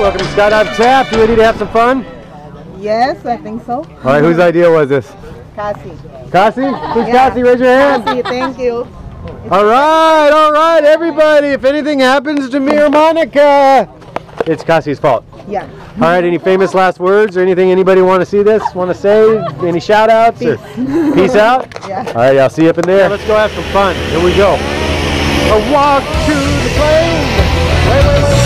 welcome to Skydive Taft. You ready to have some fun? Yes, I think so. All right, whose idea was this? Cassie. Cassie? Who's Yeah. Cassie? Raise your hand. Cassie, thank you. All right, all right, everybody. If anything happens to me or Monica, it's Cassie's fault. Yeah. All right, any famous last words or anything anybody want to see this, want to say? Any shout outs? Or peace out? Yeah. All right, I'll see you up in there. Yeah, let's go have some fun. Here we go. A walk to the plane. Wait, wait, wait, wait, wait.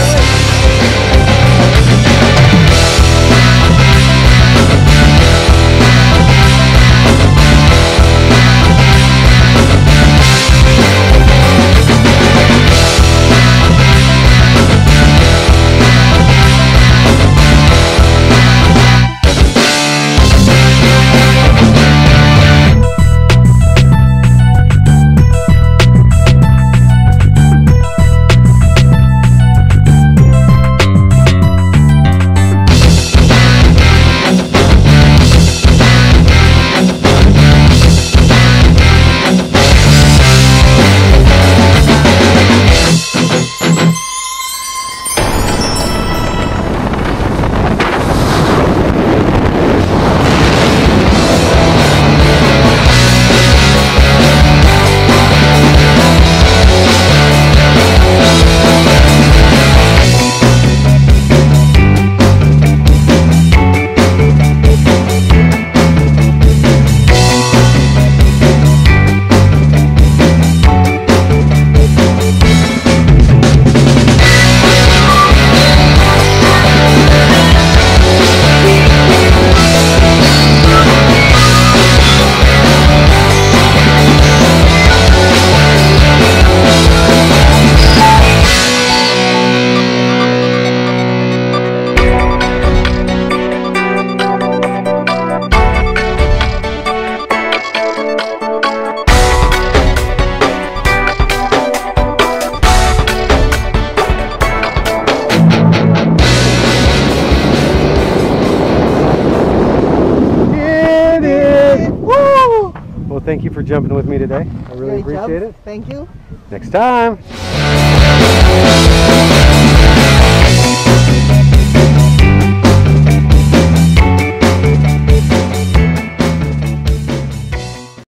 Thank you for jumping with me today. I really Great job. appreciate it. Thank you. Next time.